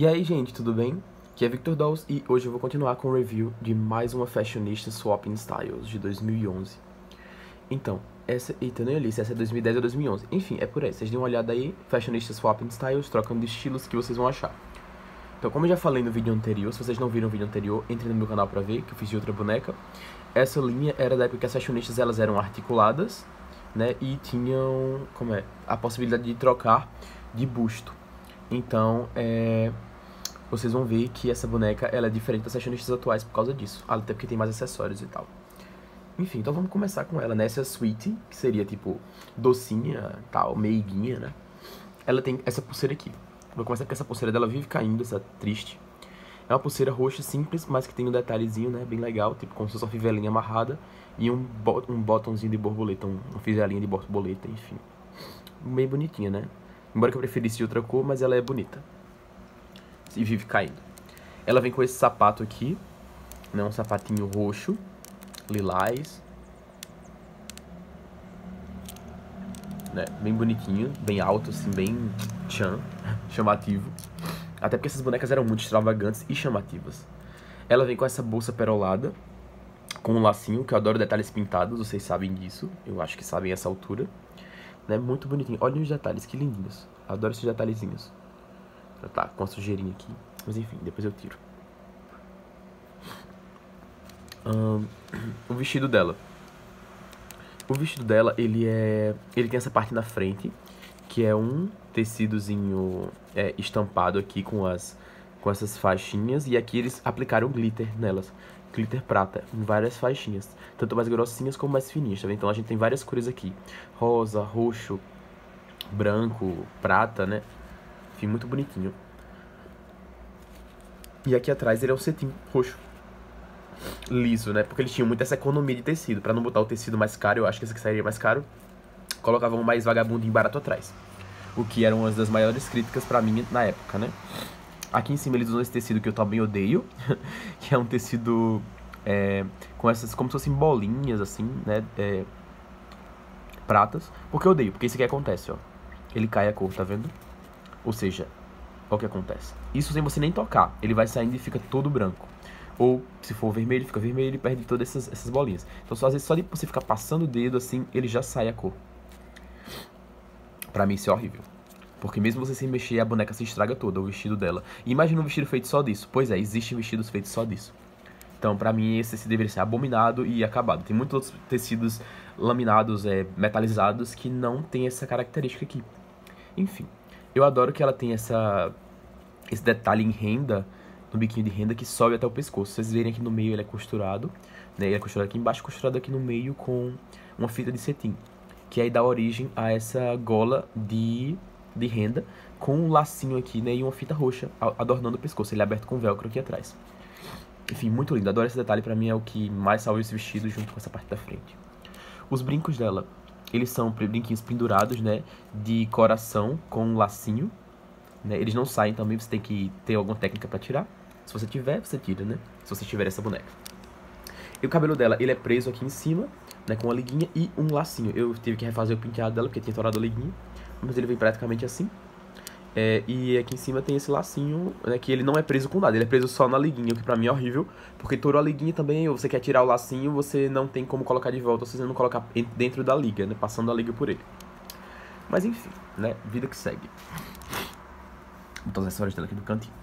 E aí, gente, tudo bem? Aqui é Victor Dolls e hoje eu vou continuar com o review de mais uma Fashionista Swapping Styles de 2011. Então, essa... Eita, nem li se essa é 2010 ou 2011. Enfim, é por aí. Vocês dêem uma olhada aí, Fashionista Swapping Styles, trocando de estilos que vocês vão achar. Então, como eu já falei no vídeo anterior, se vocês não viram o vídeo anterior, entre no meu canal pra ver, que eu fiz de outra boneca. Essa linha era da época que as fashionistas elas eram articuladas, né, e tinham, como é, a possibilidade de trocar de busto. Então, é, vocês vão ver que essa boneca ela é diferente das fashionistas atuais por causa disso. Até porque tem mais acessórios e tal. Enfim, então vamos começar com ela, nessa né? Sweet, que seria tipo docinha, tal, meiguinha, né? Ela tem essa pulseira aqui. Vou começar com essa pulseira dela vive caindo, essa triste. É uma pulseira roxa simples, mas que tem um detalhezinho, né? Bem legal, tipo como se fosse uma fivelinha amarrada e um, um botãozinho de borboleta, um, uma fivelinha de borboleta, enfim. Meio bonitinha, né? Embora que eu preferisse de outra cor, mas ela é bonita. E vive caindo. Ela vem com esse sapato aqui, né? Um sapatinho roxo, lilás. Né? Bem bonitinho, bem alto, assim, bem chan, chamativo. Até porque essas bonecas eram muito extravagantes e chamativas. Ela vem com essa bolsa perolada, com um lacinho, que eu adoro detalhes pintados, vocês sabem disso. Eu acho que sabem essa altura. Né? Muito bonitinho. Olhem os detalhes, que lindinhos. Adoro esses detalhezinhos. Tá, com a sujeirinha aqui. Mas enfim, depois eu tiro. Um, o vestido dela. O vestido dela, ele é... Ele tem essa parte na frente, que é um tecidozinho é, estampado aqui com as com essas faixinhas e aqui eles aplicaram glitter nelas glitter prata em várias faixinhas, tanto mais grossinhas como mais fininhas, tá? Então a gente tem várias cores aqui, rosa, roxo, branco, prata, né? Enfim, muito bonitinho. E aqui atrás ele é um cetim roxo. Liso, né? Porque eles tinham muita essa economia de tecido. Pra não botar o tecido mais caro, eu acho que esse aqui sairia mais caro. Colocavam mais vagabundinho barato atrás. O que era uma das maiores críticas pra mim na época, né? Aqui em cima eles usam esse tecido que eu também odeio, que é um tecido é, com essas, como se fossem bolinhas, assim, né, é, pratas. Por que eu odeio? Porque isso aqui acontece, ó. Ele cai a cor, tá vendo? Ou seja, o que acontece. Isso sem você nem tocar, ele vai saindo e fica todo branco. Ou, se for vermelho, fica vermelho e perde todas essas, essas bolinhas. Então, só, às vezes, só de você ficar passando o dedo assim, ele já sai a cor. Pra mim, isso é horrível. Porque mesmo você sem mexer, a boneca se estraga toda, o vestido dela. Imagina um vestido feito só disso. Pois é, existem vestidos feitos só disso. Então, pra mim, esse deveria ser abominado e acabado. Tem muitos outros tecidos laminados, é, metalizados, que não tem essa característica aqui. Enfim, eu adoro que ela tem essa, esse detalhe em renda, no biquinho de renda, que sobe até o pescoço. Vocês verem aqui no meio ele é costurado, né? Ele é costurado aqui embaixo, costurado aqui no meio com uma fita de cetim. Que aí dá origem a essa gola de de renda com um lacinho aqui, né, e uma fita roxa adornando o pescoço. Ele é aberto com velcro aqui atrás. Enfim, muito lindo. Adoro esse detalhe, pra mim é o que mais salva esse vestido junto com essa parte da frente. Os brincos dela, eles são brinquinhos pendurados, né, de coração com um lacinho. Né, eles não saem também, você tem que ter alguma técnica para tirar. Se você tiver, você tira, né, se você tiver essa boneca. E o cabelo dela, ele é preso aqui em cima, né, com uma liguinha e um lacinho. Eu tive que refazer o penteado dela, porque tinha torado a liguinha mas ele vem praticamente assim. É, e aqui em cima tem esse lacinho, né, que ele não é preso com nada, ele é preso só na liguinha, o que pra mim é horrível, porque toda a liguinha também, você quer tirar o lacinho, você não tem como colocar de volta, se você não colocar dentro da liga, né, passando a liga por ele. Mas enfim, né, vida que segue. Vou botar os dela aqui no cantinho.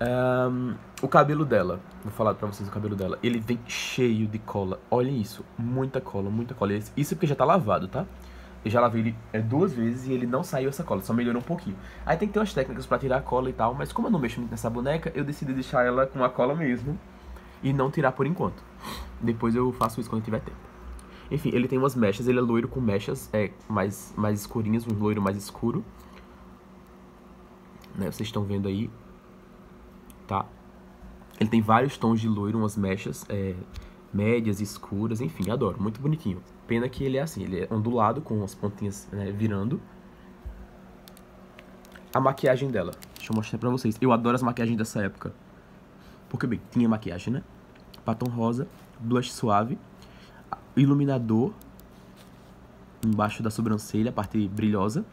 Um, o cabelo dela, vou falar pra vocês o cabelo dela, ele vem cheio de cola, olhem isso, muita cola, muita cola, isso porque já tá lavado, tá? Eu já lavei ele é, duas vezes e ele não saiu essa cola, só melhorou um pouquinho. Aí tem que ter umas técnicas pra tirar a cola e tal, mas como eu não mexo muito nessa boneca, eu decidi deixar ela com a cola mesmo e não tirar por enquanto. Depois eu faço isso quando tiver tempo. Enfim, ele tem umas mechas, ele é loiro com mechas é, mais, mais escurinhas, um loiro mais escuro. Né, vocês estão vendo aí, tá? Ele tem vários tons de loiro, umas mechas é, médias, escuras, enfim, adoro, muito bonitinho. Pena que ele é assim, ele é ondulado, com as pontinhas né, virando. A maquiagem dela, deixa eu mostrar pra vocês. Eu adoro as maquiagens dessa época. Porque, bem, tinha maquiagem, né? Batom rosa, blush suave, iluminador embaixo da sobrancelha, a parte brilhosa.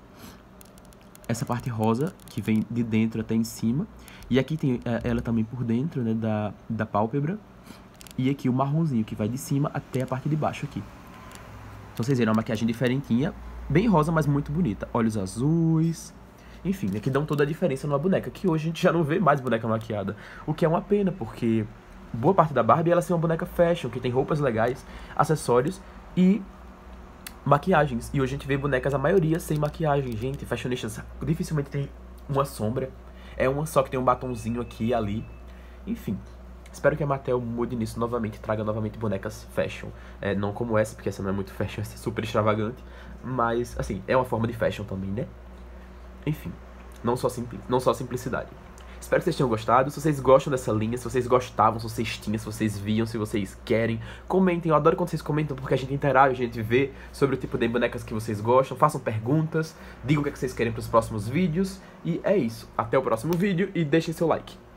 essa parte rosa, que vem de dentro até em cima. E aqui tem é, ela também por dentro, né, da, da pálpebra. E aqui o marronzinho, que vai de cima até a parte de baixo aqui. Então vocês viram uma maquiagem diferentinha, bem rosa, mas muito bonita. Olhos azuis, enfim, né, que dão toda a diferença numa boneca, que hoje a gente já não vê mais boneca maquiada. O que é uma pena, porque boa parte da Barbie ela é uma boneca fashion, que tem roupas legais, acessórios e maquiagens. E hoje a gente vê bonecas, a maioria, sem maquiagem. Gente, fashionistas dificilmente tem uma sombra. É uma só que tem um batonzinho aqui e ali. Enfim. Espero que a Mattel mude nisso novamente, traga novamente bonecas fashion. É, não como essa, porque essa não é muito fashion, essa é super extravagante. Mas, assim, é uma forma de fashion também, né? Enfim, não só, simpli não só simplicidade. Espero que vocês tenham gostado. Se vocês gostam dessa linha, se vocês gostavam, se vocês tinham, se vocês viam, se vocês querem, comentem. Eu adoro quando vocês comentam porque a gente interage, a gente vê sobre o tipo de bonecas que vocês gostam. Façam perguntas, digam o que, é que vocês querem para os próximos vídeos. E é isso. Até o próximo vídeo e deixem seu like.